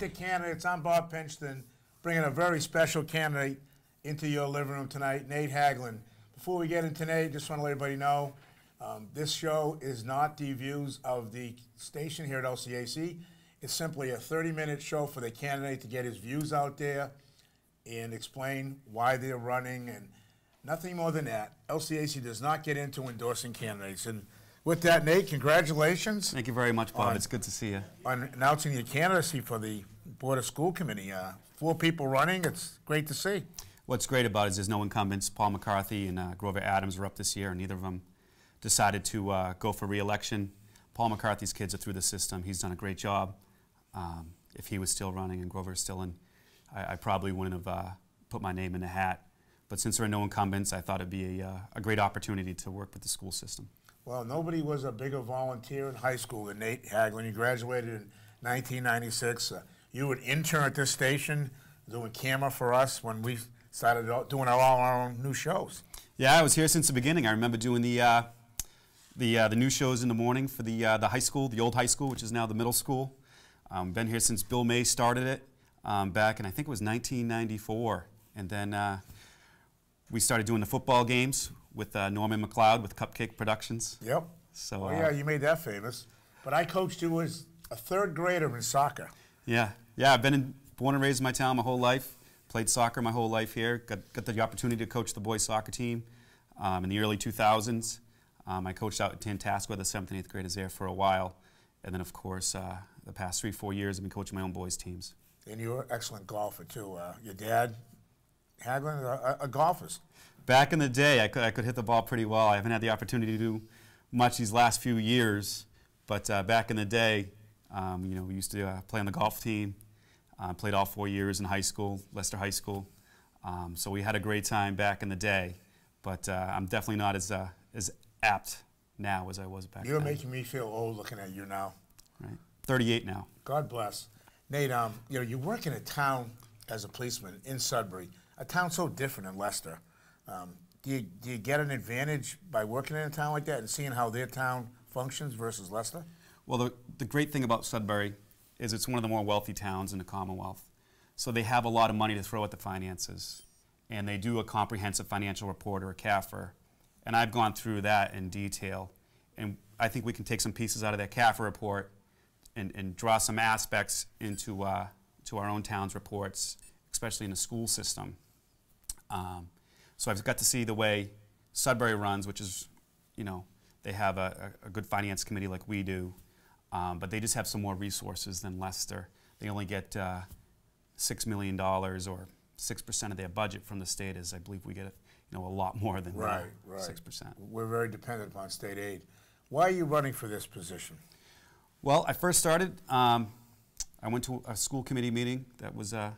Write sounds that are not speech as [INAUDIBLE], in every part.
Winter Candidates. I'm Bob Pingeton, bringing a very special candidate into your living room tonight, Nate Hagglund. Before we get into Nate, just want to let everybody know um, this show is not the views of the station here at LCAC. It's simply a 30 minute show for the candidate to get his views out there and explain why they're running and nothing more than that. LCAC does not get into endorsing candidates. And with that, Nate, congratulations Thank you very much, Bob. On- It's good to see you. on announcing your candidacy for the Board of School Committee. Uh, four people running. It's great to see. What's great about it is there's no incumbents. Paul McCarthy and uh, Grover Adams are up this year, and neither of them decided to uh, go for re-election. Paul McCarthy's kids are through the system. He's done a great job. Um, if he was still running and Grover is still in, I, I probably wouldn't have uh, put my name in the hat. But since there are no incumbents, I thought it'd be a, uh, a great opportunity to work with the school system. Well, nobody was a bigger volunteer in high school than Nate Hagglund. You graduated in 1996. Uh, you an intern at this station doing camera for us when we started doing our, all our own new shows. Yeah, I was here since the beginning. I remember doing the uh, the uh, the new shows in the morning for the uh, the high school, the old high school, which is now the middle school. Um, been here since Bill May started it um, back in I think it was 1994, and then uh, we started doing the football games with uh, Norman McLeod with Cupcake Productions. Yep. So Oh, uh, yeah, you made that famous. But I coached you as a third grader in soccer. Yeah, yeah. I've been in, born and raised in my town my whole life. Played soccer my whole life here. Got, got the opportunity to coach the boys soccer team um, in the early 2000s. Um, I coached out at Tantasqua, the seventh and eighth graders there for a while, and then of course uh, the past three four years I've been coaching my own boys teams. And you're an excellent golfer, too. Uh, your dad, Hagglund, are, are golfers. Back in the day, I could, I could hit the ball pretty well. I haven't had the opportunity to do much these last few years, but uh, back in the day, um, you know, we used to uh, play on the golf team. Uh, played all four years in high school, Leicester High School. Um, so we had a great time back in the day, but uh, I'm definitely not as uh, as apt now as I was back You're then. making me feel old looking at you now. right? 38 now. God bless. Nate, um, you know, you work in a town as a policeman in Sudbury, a town so different than Leicester. Um, do, you, do you get an advantage by working in a town like that and seeing how their town functions versus Leicester? Well, the, the great thing about Sudbury is it's one of the more wealthy towns in the Commonwealth. So they have a lot of money to throw at the finances. And they do a comprehensive financial report or a CAFR. And I've gone through that in detail. And I think we can take some pieces out of that CAFR report and, and draw some aspects into uh, to our own town's reports, especially in the school system. Um, so I've got to see the way Sudbury runs, which is, you know, they have a, a good finance committee like we do, um, but they just have some more resources than Leicester. They only get uh, six million dollars or six percent of their budget from the state. As I believe we get, you know, a lot more than Right, right. six percent. We're very dependent upon state aid. Why are you running for this position? Well, I first started. Um, I went to a school committee meeting that was uh,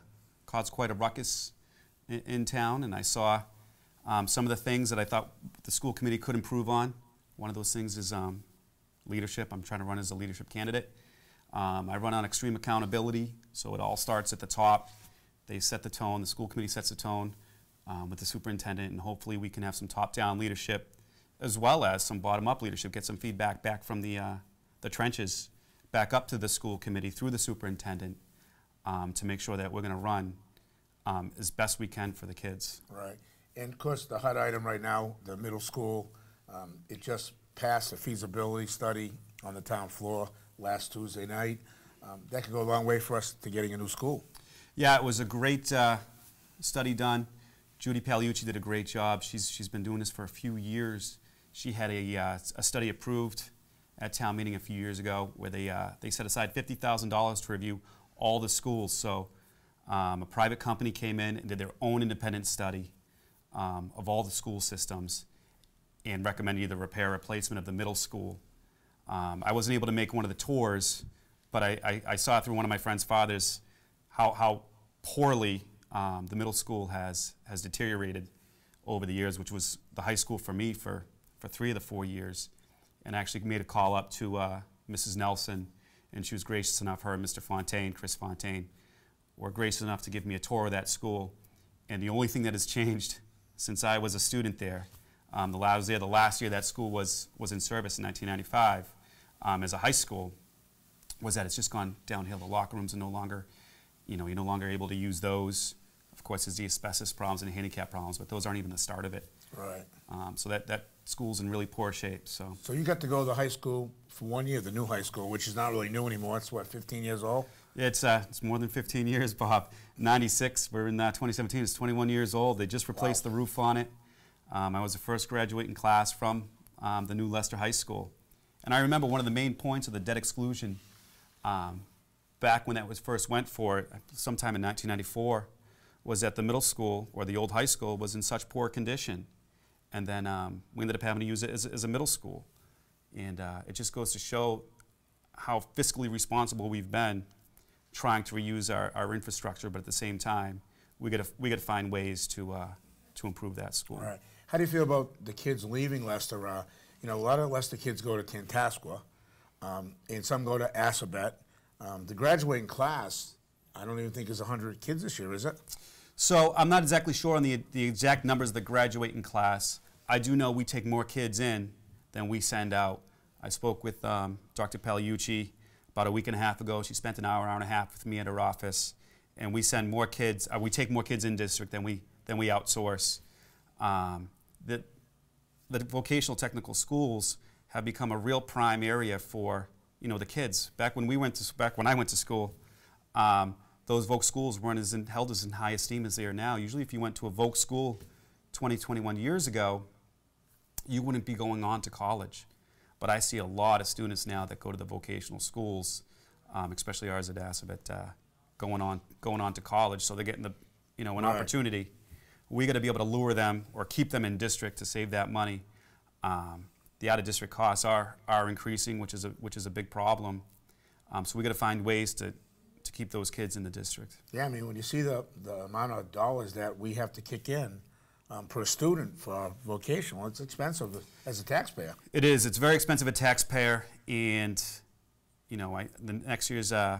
caused quite a ruckus in, in town, and I saw um, some of the things that I thought the school committee could improve on. One of those things is um, leadership. I'm trying to run as a leadership candidate. Um, I run on extreme accountability, so it all starts at the top. They set the tone. The school committee sets the tone um, with the superintendent, and hopefully we can have some top-down leadership as well as some bottom-up leadership. Get some feedback back from the uh, the trenches, back up to the school committee through the superintendent um, to make sure that we're going to run um, as best we can for the kids. Right. And of course, the hot item right now, the middle school, um, it just passed a feasibility study on the town floor last Tuesday night. Um, that could go a long way for us to getting a new school. Yeah, it was a great uh, study done. Judy Pagliucci did a great job. She's, she's been doing this for a few years. She had a, uh, a study approved at town meeting a few years ago where they, uh, they set aside $50,000 to review all the schools. So um, a private company came in and did their own independent study um, of all the school systems and recommended either repair or replacement of the middle school. Um, I wasn't able to make one of the tours, but I, I, I saw through one of my friend's fathers how, how poorly um, the middle school has, has deteriorated over the years, which was the high school for me for, for three of the four years. And actually made a call up to uh, Mrs. Nelson, and she was gracious enough, her and Mr. Fontaine, Chris Fontaine, were gracious enough to give me a tour of that school. And the only thing that has [LAUGHS] changed since I was a student there, um, the I was there the last year that school was, was in service in 1995 um, as a high school, was that it's just gone downhill. The locker rooms are no longer you know, you're no longer able to use those. Of course, there's the asbestos problems and the handicap problems, but those aren't even the start of it. Right. Um, so that, that school's in really poor shape. So So you got to go to the high school for one year, the new high school, which is not really new anymore. It's what, 15 years old? It's, uh, it's more than 15 years, Bob. 96, we're in uh, 2017, it's 21 years old. They just replaced Wow. the roof on it. Um, I was the first graduating class from um, the new Leicester High School. And I remember one of the main points of the debt exclusion um, back when that was first went for it, sometime in 1994, was that the middle school or the old high school was in such poor condition. And then um, we ended up having to use it as, as a middle school. And uh, it just goes to show how fiscally responsible we've been trying to reuse our, our infrastructure, but at the same time, we got to we got to find ways to uh, to improve that school. All right. How do you feel about the kids leaving Leicester? Uh, you know, a lot of Leicester kids go to Tantasqua, um, and some go to Assabet. Um, the graduating class, I don't even think is 100 kids this year, is it? So I'm not exactly sure on the the exact numbers of the graduating class. I do know we take more kids in than we send out. I spoke with um, Dr. Pagliucci about a week and a half ago. She spent an hour, hour and a half with me at her office, and we send more kids. Uh, we take more kids in district than we than we outsource. Um, the the vocational technical schools have become a real prime area for you know the kids. Back when we went to back when I went to school, um, those Voc schools weren't as in, held as in high esteem as they are now. Usually, if you went to a Voc school 20, 21 years ago, you wouldn't be going on to college. But I see a lot of students now that go to the vocational schools, um, especially ours at Assabet, uh, going on going on to college. So they're getting the you know an Right. opportunity. We got to be able to lure them or keep them in district to save that money. Um, the out of district costs are are increasing, which is a which is a big problem. Um, so we got to find ways to to keep those kids in the district. Yeah, I mean, when you see the, the amount of dollars that we have to kick in um, per student for vocational, it's expensive as a taxpayer. It is. It's very expensive a taxpayer, and you know, I, the next year's uh,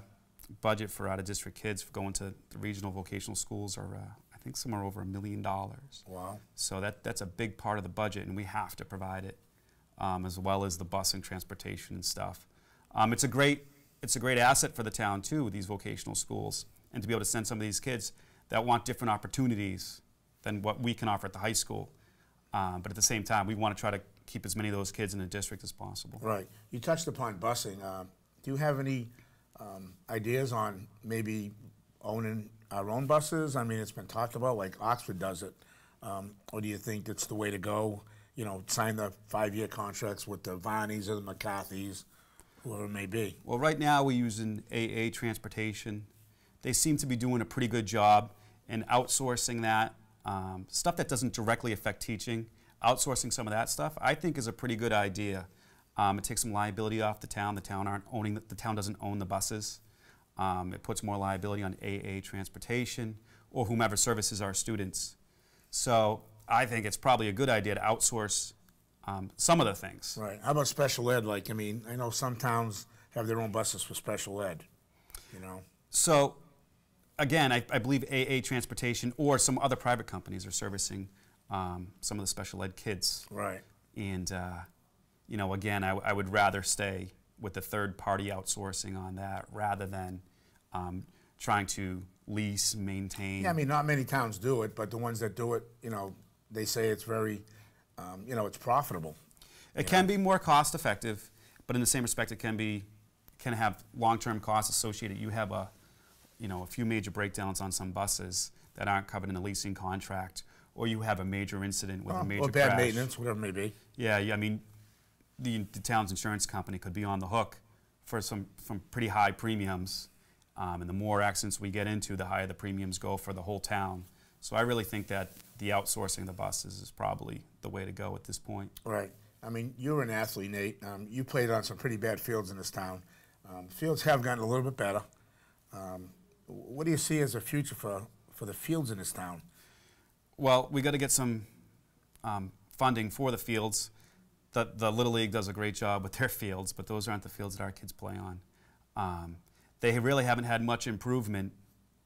budget for out of district kids for going to the regional vocational schools are, uh, I think, somewhere over a million dollars. Wow. So that that's a big part of the budget, and we have to provide it, um, as well as the bus and transportation and stuff. Um, it's a great it's a great asset for the town too. With these vocational schools, and to be able to send some of these kids that want different opportunities than what we can offer at the high school. Um, but at the same time, we want to try to keep as many of those kids in the district as possible. Right. You touched upon busing. Uh, do you have any um, ideas on maybe owning our own buses? I mean, it's been talked about, like Oxford does it. Um, or do you think it's the way to go? You know, sign the five-year contracts with the Varneys or the McCarthy's, whoever it may be. Well, right now we're using AA Transportation. They seem to be doing a pretty good job in outsourcing that um, stuff that doesn't directly affect teaching. Outsourcing some of that stuff, I think, is a pretty good idea. Um, it takes some liability off the town. The town aren't owning the, the town doesn't own the buses. Um, it puts more liability on AA Transportation or whomever services our students. So I think it's probably a good idea to outsource um, some of the things. Right. How about special ed? Like, I mean, I know some towns have their own buses for special ed. You know. So, again, I, I believe AA Transportation or some other private companies are servicing um, some of the special ed kids. Right. And, uh, you know, again, I would rather stay with the third party outsourcing on that rather than um, trying to lease, maintain. Yeah, I mean, not many towns do it, but the ones that do it, you know, they say it's very, um, you know, it's profitable. It can be more cost effective, but in the same respect, it can be can have long term costs associated. You have a you know a few major breakdowns on some buses that aren't covered in the leasing contract, or you have a major incident with a major or bad crash. maintenance, whatever it may be. Yeah, yeah. I mean, the, the town's insurance company could be on the hook for some from pretty high premiums, um, and the more accidents we get into, the higher the premiums go for the whole town. So I really think that the outsourcing of the buses is probably the way to go at this point. Right. I mean, you're an athlete, Nate. Um, you played on some pretty bad fields in this town. Um, fields have gotten a little bit better. Um, what do you see as a future for, for the fields in this town? Well, we got to get some um, funding for the fields. The, the Little League does a great job with their fields, but those aren't the fields that our kids play on. Um, they really haven't had much improvement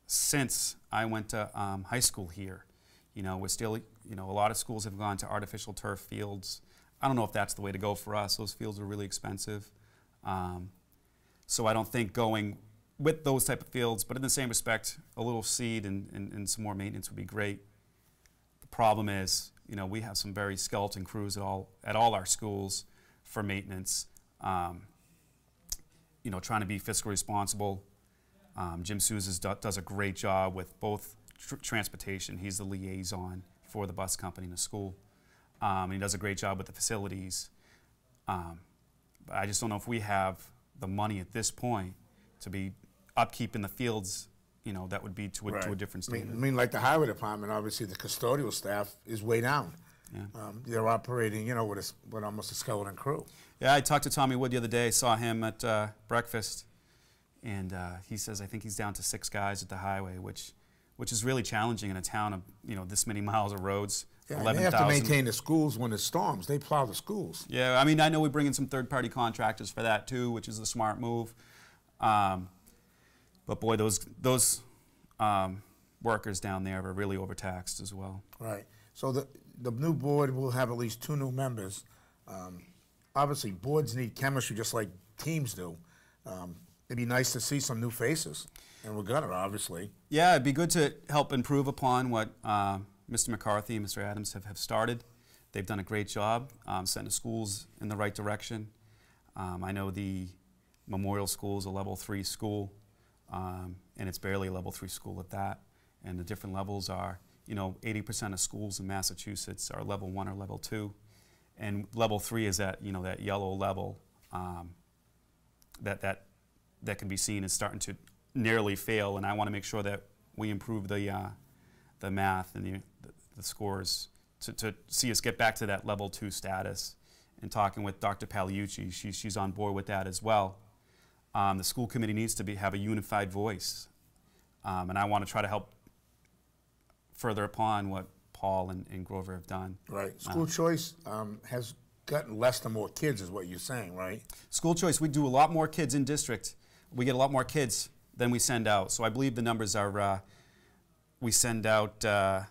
since I went to um, high school here. You know, we're still, you know, a lot of schools have gone to artificial turf fields. I don't know if that's the way to go for us. Those fields are really expensive. Um, so I don't think going with those type of fields, but in the same respect, a little seed and, and, and some more maintenance would be great. The problem is, you know, we have some very skeleton crews at all at all our schools for maintenance. Um, you know, trying to be fiscally responsible. Um, Jim Souza do, does a great job with both tr- transportation. He's the liaison for the bus company in the school. Um, he does a great job with the facilities. Um, but I just don't know if we have the money at this point to be upkeep in the fields. You know, that would be to a, to a Right. different I mean. I mean, like the highway department, obviously the custodial staff is way down. Yeah. Um, they're operating, you know, with a, with almost a skeleton crew. Yeah, I talked to Tommy Wood the other day. Saw him at uh, breakfast, and uh, he says I think he's down to six guys at the highway, which which is really challenging in a town of you know this many [LAUGHS] miles of roads. Yeah, and they have to maintain the schools when there's storms. They plow the schools. Yeah, I mean, I know we bring in some third-party contractors for that too, which is the smart move. Um, but boy, those those um, workers down there are really overtaxed as well. Right. So the, the new board will have at least two new members. Um, obviously, boards need chemistry just like teams do. Um, it'd be nice to see some new faces, and we're gonna, obviously. Yeah, it'd be good to help improve upon what uh, Mr. McCarthy and Mr. Adams have, have started. They've done a great job um, setting the schools in the right direction. Um, I know the Memorial School is a level three school, um, and it's barely a level three school at that. And the different levels are, you know, 80% of schools in Massachusetts are level one or level two, and level three is that, you know, that yellow level um, that that that can be seen as starting to nearly fail, and I want to make sure that we improve the uh, the math and the, the, the scores to, to see us get back to that level two status. And talking with Dr. Pagliucci, she, she's on board with that as well. Um, the school committee needs to be have a unified voice, um, and I want to try to help further upon what Paul and, and Grover have done. Right. School choice um, has gotten less and more kids, is what you're saying, right? School choice, we do a lot more kids in district. We get a lot more kids than we send out. So I believe the numbers are uh, we send out uh,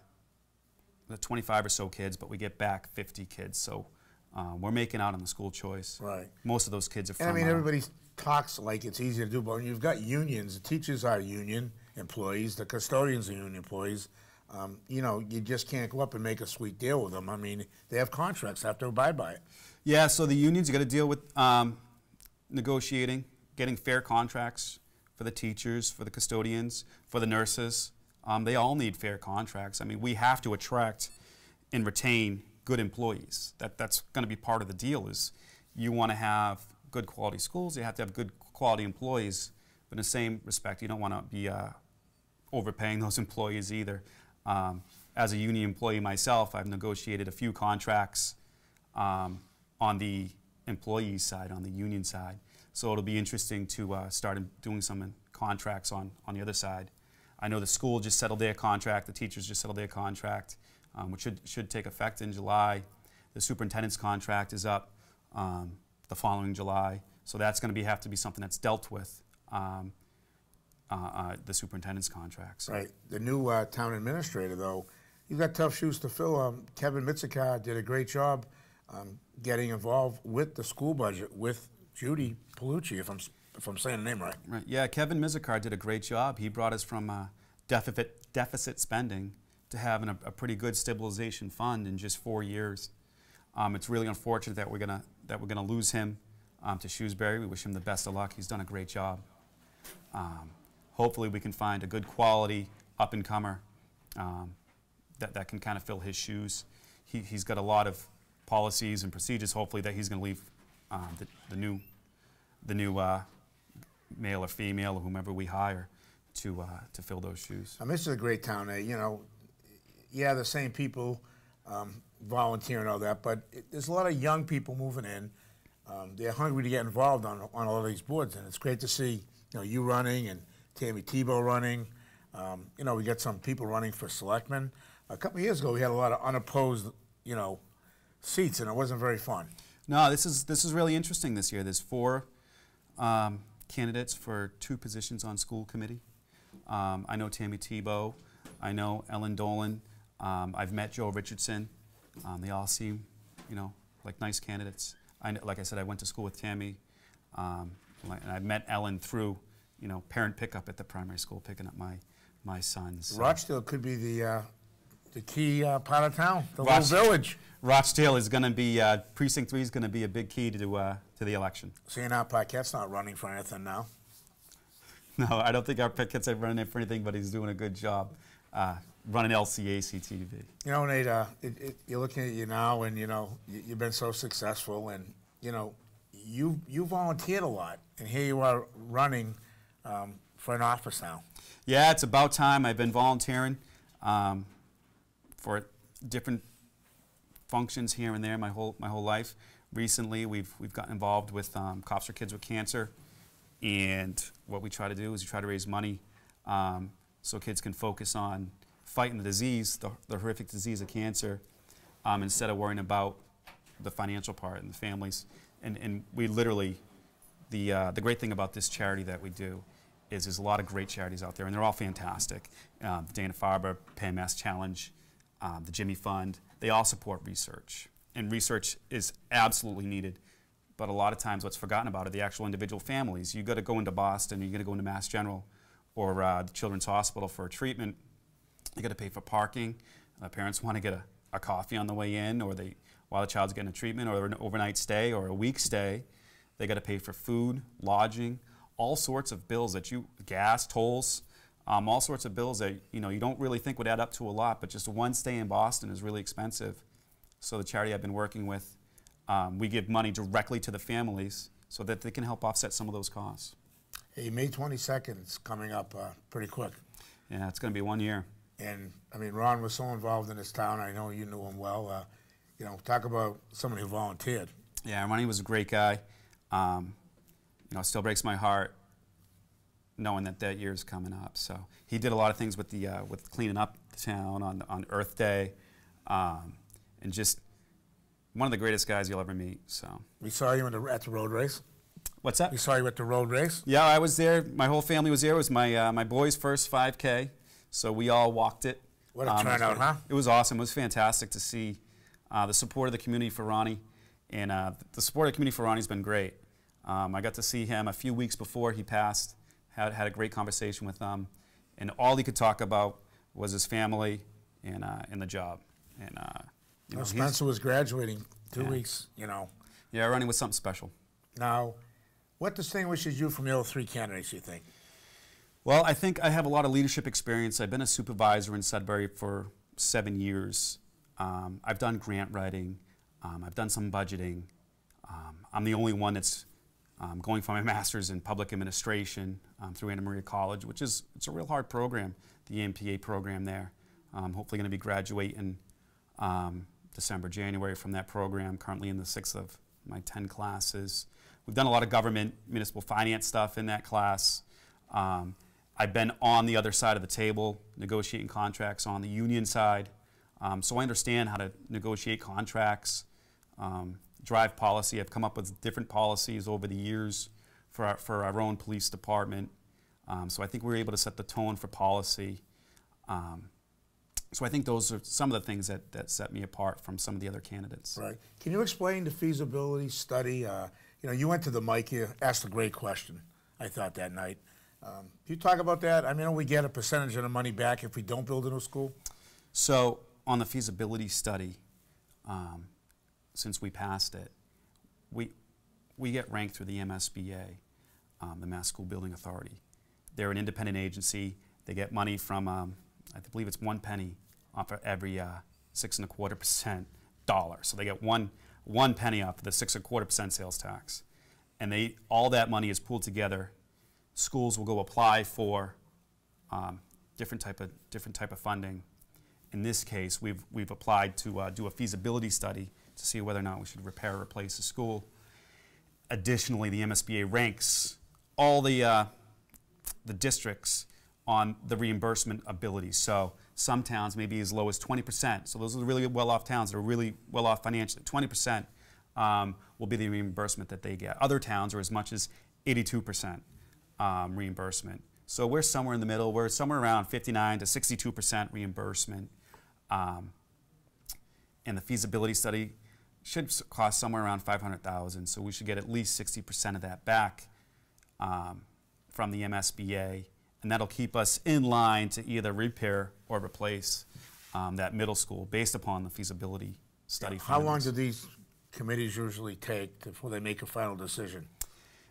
the 25 or so kids, but we get back 50 kids. So uh, we're making out on the school choice. Right. Most of those kids are from. And I mean, uh, everybody talks like it's easy to do, but when you've got unions, the teachers are union employees, the custodians are union employees. Um, you know, you just can't go up and make a sweet deal with them. I mean, they have contracts, have to abide by it. Yeah, so the unions you got to deal with um, negotiating, getting fair contracts for the teachers, for the custodians, for the nurses. Um, they all need fair contracts. I mean, we have to attract and retain good employees. That that's going to be part of the deal. Is you want to have good quality schools, you have to have good quality employees. But in the same respect, you don't want to be uh, overpaying [LAUGHS] those employees either. Um, as a union employee myself, I've negotiated a few contracts um, on the employee side, on the union side. So it'll be interesting to uh, start doing some contracts on, on the other side. I know the school just settled their contract, the teachers just settled their contract, um, which should, should take effect in July. The superintendent's contract is up um, the following July, so that's going to be have to be something that's dealt with. Um, uh, uh, the superintendent's contracts. Right. The new uh, town administrator, though, you've got tough shoes to fill. Um, Kevin Mizikar did a great job um, getting involved with the school budget with Judy Pagliucci, if I'm if I'm saying the name right. Right. Yeah, Kevin Mizikar did a great job. He brought us from uh, deficit deficit spending to having a, a pretty good stabilization fund in just four years. Um, it's really unfortunate that we're gonna that we're gonna lose him um, to Shrewsbury. We wish him the best of luck. He's done a great job. Um, hopefully, we can find a good quality up and comer um, that that can kind of fill his shoes. He, he's got a lot of policies and procedures. Hopefully, that he's going to leave um, the, the new the new uh, male or female or whomever we hire to uh, to fill those shoes. I mean, this is a great town. eh, you know, yeah, the same people um, volunteer and all that, but it, there's a lot of young people moving in. Um, they're hungry to get involved on on all of these boards, and it's great to see you know you running and Tammy Tebow running. Um, you know, we got some people running for selectmen. A couple years ago, we had a lot of unopposed, you know, seats, and it wasn't very fun. No, this is this is really interesting this year. There's four um, candidates for two positions on school committee. Um, I know Tammy Tebow. I know Ellen Dolan. Um, I've met Joe Richardson. Um, they all seem, you know, like nice candidates. I, like I said, I went to school with Tammy, um, and I met Ellen through you know, parent pickup at the primary school, picking up my my sons. So Rochdale could be the, uh, the key uh, part of town, the Roch- little village. Rochdale is going to be uh, precinct three is going to be a big key to uh, to the election. Seeing our Paquette's not running for anything now. [LAUGHS] No, I don't think our Pickett's ever running for anything, but he's doing a good job running LCAC TV. You know, Nate, uh, it, it, you're looking at you now, and you know you, you've been so successful, and you know you you volunteered a lot, and here you are running um, for an office now. Yeah, it's about time. I've been volunteering um, for different functions here and there my whole my whole life. Recently, we've we've gotten involved with um, Cops for Kids with Cancer, and what we try to do is we try to raise money um, so kids can focus on fighting the disease, the, the horrific disease of cancer, um, instead of worrying about the financial part and the families. And and we literally, the uh, the great thing about this charity that we do is there's a lot of great charities out there, and they're all fantastic. Um, Dana Farber PMC Challenge, um, the Jimmy Fund, they all support research. And research is absolutely needed. But a lot of times, what's forgotten about are the actual individual families. You've got to go into Boston, you got to go into Mass General or uh, the Children's Hospital for treatment. You got to pay for parking. Uh, parents want to get a, a coffee on the way in, or they while the child's getting a treatment, or an overnight stay, or a week stay. They got to pay for food, lodging, all sorts of bills that you gas, tolls, um, all sorts of bills that you know you don't really think would add up to a lot, but just one stay in Boston is really expensive. So the charity I've been working with, um, we give money directly to the families so that they can help offset some of those costs. Hey, May 22nd is coming up uh, pretty quick. Yeah, it's going to be one year. And I mean, Ron was so involved in this town. I know you knew him well. Uh, you know, talk about somebody who volunteered. Yeah, Ronnie was a great guy. Um, you know, it still breaks my heart knowing that that year is coming up. So he did a lot of things with the uh, with cleaning up the town on on Earth Day, um, and just one of the greatest guys you'll ever meet. So We saw you in the, at the road race. what's that? We saw you at the road race. Yeah, I was there. My whole family was there. It was my uh, my boy's first 5K, so we all walked it. What a Um, it was turnout, huh? It was awesome. It was fantastic to see uh, the support of the community for Ronnie, and uh, the support of the community for Ronnie's been great. Um, I got to see him a few weeks before he passed. Had had a great conversation with him, and all he could talk about was his family and uh, and the job. And uh, you know, Spencer was graduating two Yeah. weeks. You know. yeah, Ronnie was something special. Now, what distinguishes you from the other three candidates? You think? Well, I think I have a lot of leadership experience. I've been a supervisor in Sudbury for seven years. Um, I've done grant writing. Um, I've done some budgeting. Um, I'm the only one that's um, going for my [LAUGHS] master's in public administration um, through Anna Maria College, which is it's a real hard program, the MPA program there. Um, hopefully, going to be graduating December, January from that program. Currently in the sixth of my ten classes. We've done a lot of government, municipal finance stuff in that class. Um, I've been on the other side of the table, negotiating contracts on the union side. Um, so I understand how to negotiate contracts, um, drive policy. I've come up with different policies over the years for our, for our own police department. Um, so I think we were able to set the tone for policy. Um, so I think those are some of the things that, that set me apart from some of the other candidates. Right. Can you explain the feasibility study? Uh, you know, you went to the mic. You asked a great question. I thought that night. Um, can you talk about that? I mean, we get a percentage of the money back if we don't build a new school. So on the feasibility study, um, since we passed it, we, we get ranked through the MSBA, um, the Mass School Building Authority. They're an independent agency. They get money from, um, I believe it's one penny off of every uh, six and a quarter percent dollar. So they get one, one penny off of the six and a quarter percent sales tax. And they, all that money is pooled together. Schools will go apply for um, different type of different type of funding. In this case, we've we've applied to uh, do a feasibility study to see whether or not we should repair or replace a school. Additionally, the MSBA ranks all the uh, the districts on the reimbursement ability. So some towns may be as low as 20%. So those are the really well-off towns that are really well-off financially. 20% um, will be the reimbursement that they get. Other towns are as much as 82% um, reimbursement. So we're somewhere in the middle. We're somewhere around 59 to 62% reimbursement. Um, and the feasibility study should cost somewhere around 500,000. So we should get at least 60% of that back um, from the MSBA, and that'll keep us in line to either repair or replace um, that middle school based upon the feasibility study. How long do these committees usually take before they make a final decision?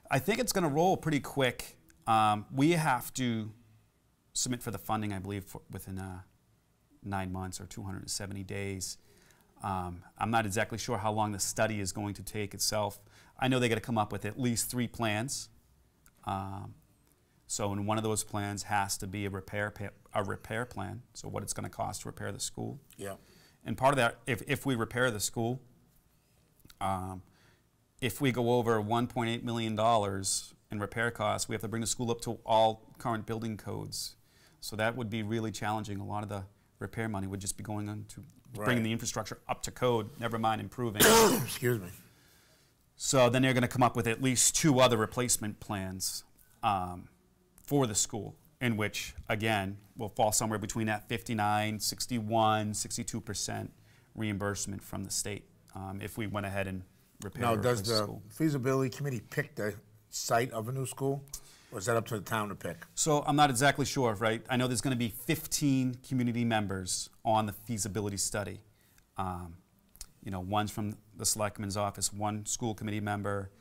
I think it's going to roll pretty quick. Um, we have to submit for the funding, I believe, for, within uh, nine months or 270 days. Um, I'm not exactly sure how long the study is going to take itself. I know they got to come up with at least three plans. Um, so, in one of those plans has to be a repair pa- a repair plan. So, what it's going to cost to repair the school. Yeah. And part of that, if, if we repair the school, um, if we go over $1.8 million in repair costs, we have to bring the school up to all current building codes. So that would be really challenging. A lot of the repair money would just be going on to bringing Right. the infrastructure up to code, never mind improving. [COUGHS] Excuse me. so then they're going to come up with at least two other replacement plans um, for the school, in which, again, will fall somewhere between that 59, 61, 62% reimbursement from the state um, if we went ahead and repaired Now, does the the school. feasibility committee pick the site of a new school? Or is that up to the town to pick? So I'm not exactly sure, right? I know there's going to be 15 community members on the feasibility study. Um, you know, one's from the selectman's office, one school committee member,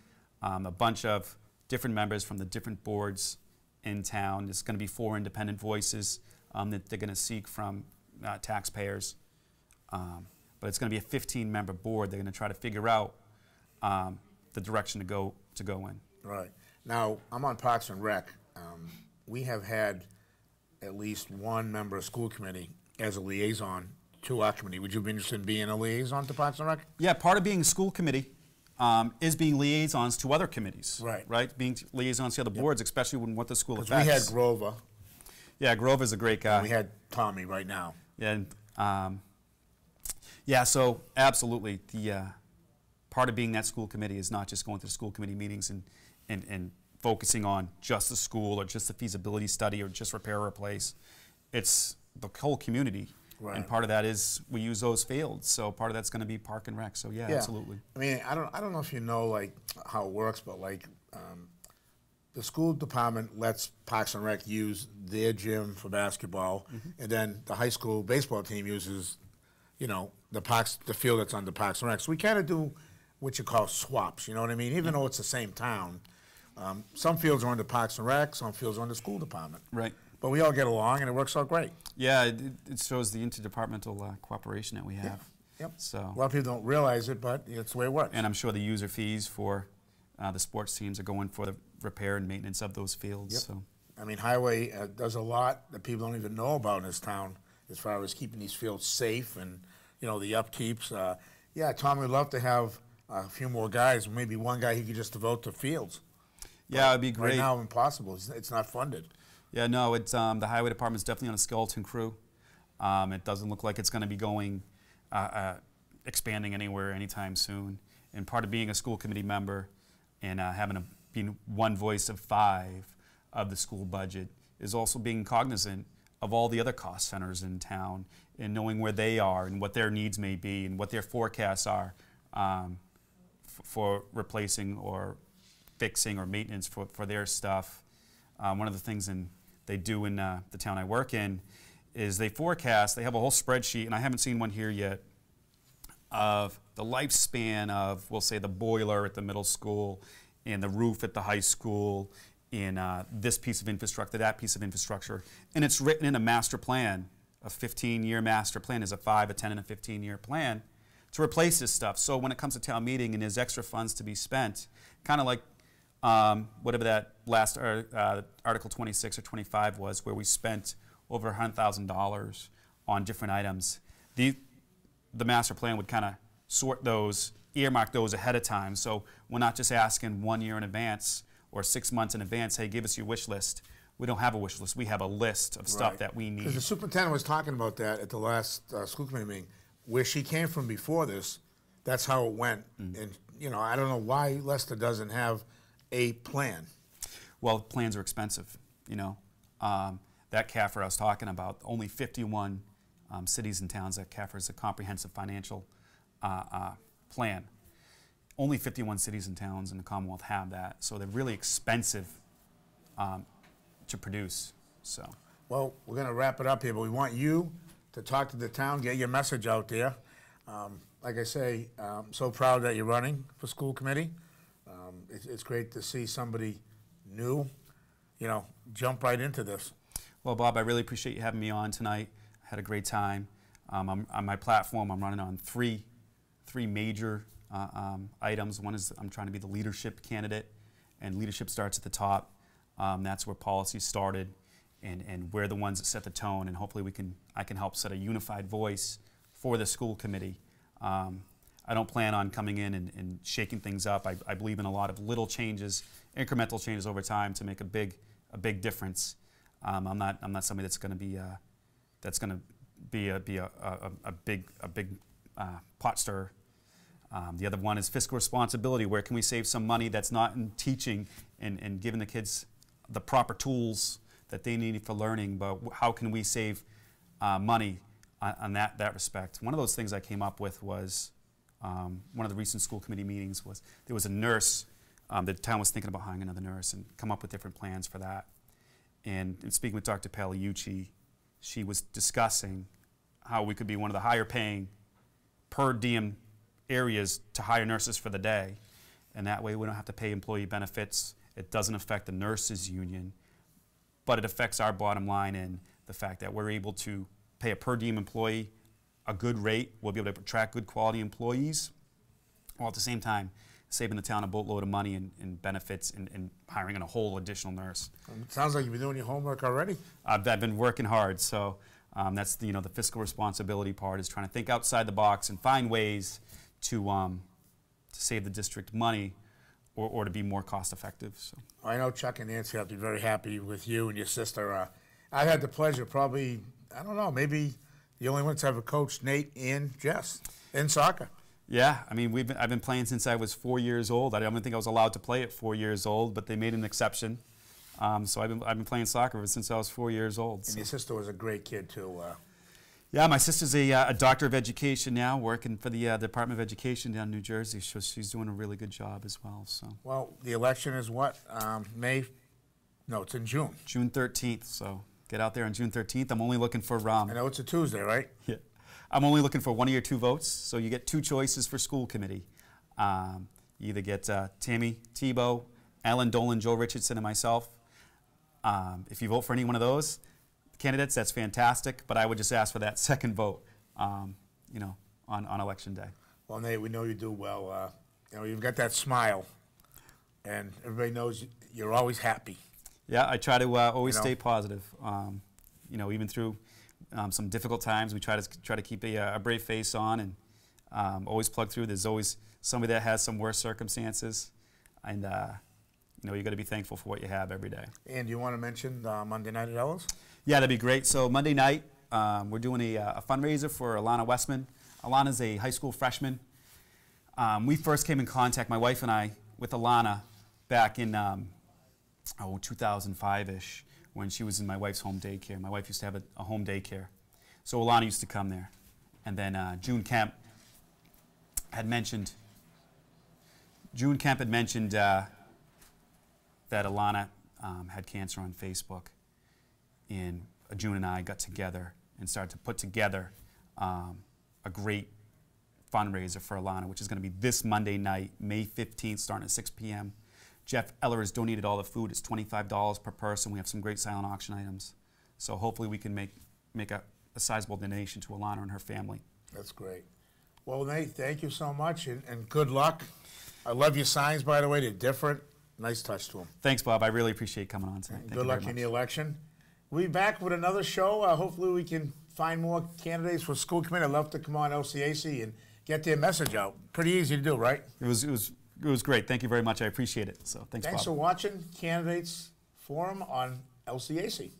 um, a bunch of different members from the different boards in town. There's going to be four independent voices um, that they're going to seek from uh, taxpayers. Um, but it's going to be a 15-member board. They're going to try to figure out um, the direction to go to go in. Right. Now, I'm on Parks and Rec. Um, we have had at least one member of school committee as a liaison to our committee. Would you be interested in being a liaison to Parks and Rec? Yeah, part of being a school committee um, is being liaisons to other committees. Right. Right? Being liaisons to other boards, especially when what the school affects. we had Grover, yeah, Grover's a great guy. and we had Tommy right now. Yeah, and, um, yeah, so absolutely. The uh, part of being that school committee is not just going to the school committee meetings and, and, and focusing on just the school or just the feasibility study or just repair or replace. It's the whole community. And part of that is we use those fields. So part of that's going to be park and rec. So yeah, Yeah. absolutely. I mean, I don't, I don't know if you know like how it works, but like, um, the school department lets Parks and Rec use their gym for basketball, and then the high school baseball team uses, you know, the parks, the field that's under Parks and Rec. So we kind of do what you call swaps. You know what I mean? Even though it's the same town, um, some fields are under Parks and Rec, some fields are under school department. Right. But we all get along, and it works out great. Yeah, it, it shows the interdepartmental uh, cooperation that we have. Yep. So, A lot of people don't realize it, but it's the way it works. and I'm sure the user fees for uh, the sports teams are going for the repair and maintenance of those fields. Yep. So, I mean, Highway uh, does a lot that people don't even know about in this town as far as keeping these fields safe and, you know, the upkeeps. Uh, yeah, Tom, we'd love to have a few more guys, maybe one guy he could just devote to fields. yeah, it'd be great. Right now, impossible. It's, it's not funded. Yeah, no, it's um, the highway department's definitely on a skeleton crew. Um, it doesn't look like it's going to be going uh, uh, expanding anywhere anytime soon. And part of being a school committee member and uh, having a being one voice of five of the school budget is also being cognizant of all the other cost centers in town and knowing where they are and what their needs may be and what their forecasts are um, for replacing or fixing or maintenance for, for their stuff. Um, one of the things in, they do in uh, the town I work in is they forecast, they have a whole spreadsheet, and I haven't seen one here yet, of the lifespan of, we'll say, the boiler at the middle school and the roof at the high school in uh, this piece of infrastructure, that piece of infrastructure. And it's written in a master plan. A 15 year master plan is a 5, a 10, and a 15 year plan to replace this stuff. So when it comes to town meeting and there's extra funds to be spent, kind of like um, whatever that last ar- uh, Article 26 or 25 was, where we spent over $100,000 on different items. The, the master plan would kind of sort those, earmark those ahead of time. So we're not just asking one year in advance or six months in advance, hey, give us your wish list. We don't have a wish list. We have a list of stuff Right. that we Because the superintendent was talking about that at the last uh, school committee meeting. Where she came from before this, that's how it went. Mm. And, you know, I don't know why Leicester doesn't have a plan. Well, plans are expensive, you know. Um, that CAFR I was talking about, only 51 um, cities and towns that CAFR is a comprehensive financial uh, uh, plan. Only 51 cities and towns in the Commonwealth have that, so they're really expensive um, to produce. So, Well, we're going to wrap it up here, but we want you to talk to the town, get your message out there. Um, like I say, I'm so proud that you're running for school committee. Um, it's, it's great to see somebody new, you know, jump right into this. well, Bob, I really appreciate you having me on tonight. I had a great time. Um, I'm, on my platform, I'm running on three, three major uh, um, items. One is I'm trying to be the leadership candidate, and leadership starts at the top. Um, that's where policy started, and, and we're the ones that set the tone. And hopefully, we can I can help set a unified voice for the school committee. Um, I don't plan on coming in and, and shaking things up. I, I believe in a lot of little changes, incremental changes over time to make a big a big difference. Um, I'm not I'm not somebody that's going to be uh, that's going to be a be a, a, a big a big uh, pot stirrer. Um, the other one is fiscal responsibility. Where can we save some money that's not in teaching and, and giving the kids the proper tools that they need for learning, but how can we save uh, money on, on that, that respect? One of those things I came up with was um, one of the recent school committee meetings was there was a nurse. Um, the town was thinking about hiring another nurse and come up with different plans for that. And, in speaking with Dr. Pagliucci, she was discussing how we could be one of the higher paying per diem areas to hire nurses for the day. And that way we don't have to pay employee benefits. It doesn't affect the nurses union, but it affects our bottom line in the fact that we're able to pay a per diem employee a good rate. We'll be able to attract good quality employees while at the same time saving the town a boatload of money and, in benefits and, and hiring in a whole additional nurse. Um, It sounds like you've been doing your homework already. I've, I've been working hard, so um, that's the, you know the fiscal responsibility part is trying to think outside the box and find ways to um, to save the district money or, or to be more cost effective. So I know Chuck and Nancy have to be very happy with you and your sister. Uh, I've had the pleasure, probably, I don't know, maybe the only ones to ever coached Nate and Jess in soccer. yeah, I mean we've been, I've been playing since I was four years old. I don't think I was allowed to play at four years old, but they made an exception. Um, so I've been, I've been playing soccer since I was four years old. And so. your sister was a great kid, too. Uh, Yeah, my sister's a, uh, a doctor of education now, working for the uh, Department of Education down in New Jersey. So she's doing a really good job as well. So well, the election is what? Um, May? No, it's in June. June 13th. So get out there on June 13th. I'm only looking for um, I know it's a Tuesday, right? [LAUGHS] yeah, I'm only looking for one of your two votes. So you get two choices for school committee. Um, you either get uh, Tammy Tebow, Alan Dolan, Joe Richardson, and myself. Um, if you vote for any one of those candidates, that's fantastic. But I would just ask for that [LAUGHS] second vote. Um, you know, on, on election day. Well, Nate, we know you do well. Uh, you know, you've got that smile, and everybody knows you're always happy. Yeah, I try to uh, always You know? stay positive. Um, you know, even through um, some difficult times, we try to try to keep a, uh, a brave face on and um, always plug through. There's always somebody that has some worse circumstances, and uh, you know you got to be thankful for what you have every day. And you want to mention uh, Monday night at Ellis? Yeah, that'd be great. So Monday night, um, we're doing a, uh, a fundraiser for Alana Westman. Alana's a high school freshman. Um, we first came in contact, my wife and I, with Alana back in um, oh 2005ish when she was in my wife's home daycare. My wife used to have a, a home daycare, so Alana used to come there. And then uh, June Kemp had mentioned. June Kemp had mentioned uh, that Alana um, had cancer on Facebook and June and I got together and started to put together um, a great fundraiser for Alana, which is going to be this Monday night, May 15th, starting at 6 p.m. Jeff Eller has donated all the food. It's $25 per person. We have some great silent auction items. So hopefully we can make, make a, a sizable donation to Alana and her family. That's great. Well, Nate, thank you so much, and, and good luck. I love your signs, by the way. They're different. Nice touch to him. Thanks, Bob. I really appreciate coming on tonight. Thank good you luck in the election. We'll be back with another show. Uh, hopefully, we can find more candidates for school committee. I'd love to come on LCAC and get their message out. Pretty easy to do, right? It was, it, was, it was great. Thank you very much. I appreciate it. So thanks, Thanks Bob. for watching Candidates Forum on LCAC.